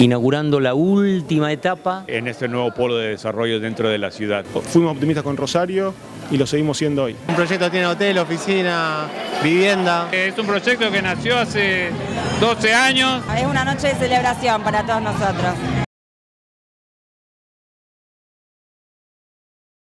inaugurando la última etapa en este nuevo polo de desarrollo dentro de la ciudad. Fuimos optimistas con Rosario y lo seguimos siendo hoy. Un proyecto tiene hotel, oficina, vivienda. Es un proyecto que nació hace 12 años. Es una noche de celebración para todos nosotros.